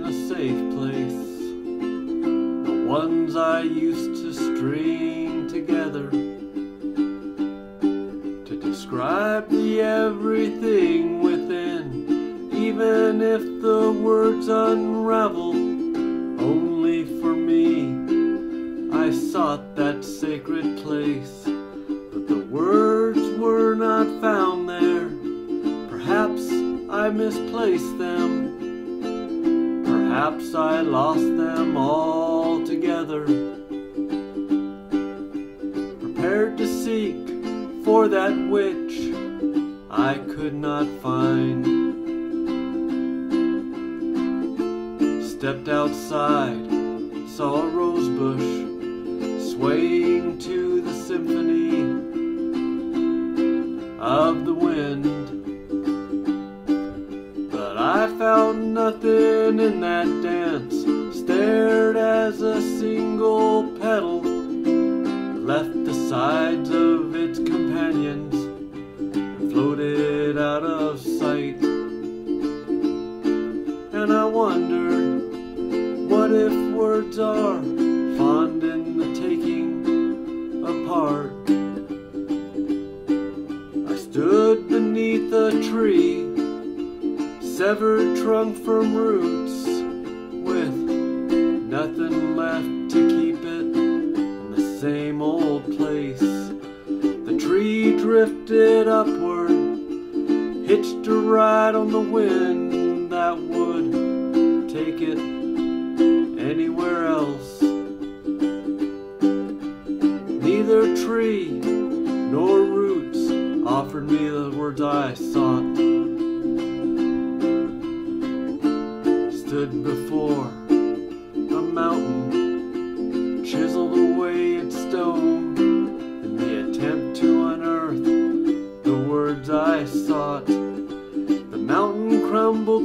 in a safe place. The ones I used to string together to describe the everything within, even if the words unravel only for me. I sought that sacred place, but the words were not found there. Perhaps I misplaced them. Perhaps I lost them all together. Prepared to seek for that which I could not find. Stepped outside, saw a rose bush swaying to the symphony in that dance, stared as a single petal left the sides of its companions and floated out of sight. And I wondered, what if words are fond in the taking apart? I stood beneath a tree, severed trunk from roots, drifted upward, hitched a ride on the wind that would take it anywhere else. Neither tree nor roots offered me the words I sought. Stood before a mountain,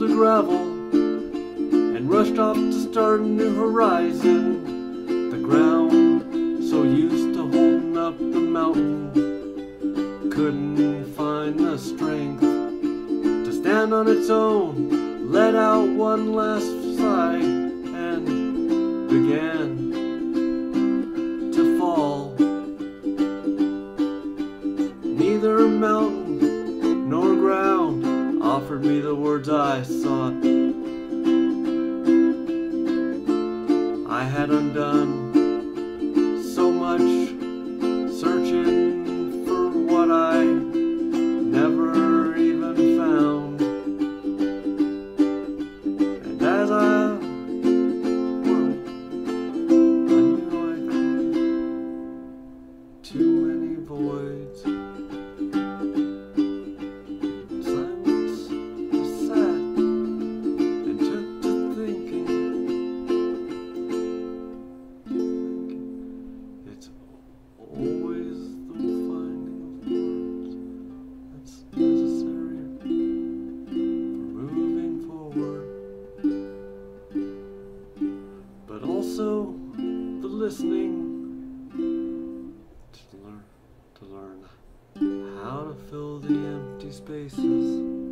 gravel and rushed off to start a new horizon. The ground, so used to holding up the mountain, couldn't find the strength to stand on its own, let out one last sigh, and began to fall. Neither mountain nor ground offered me the words I sought. I had undone listening to learn, to learn how to fill the empty spaces.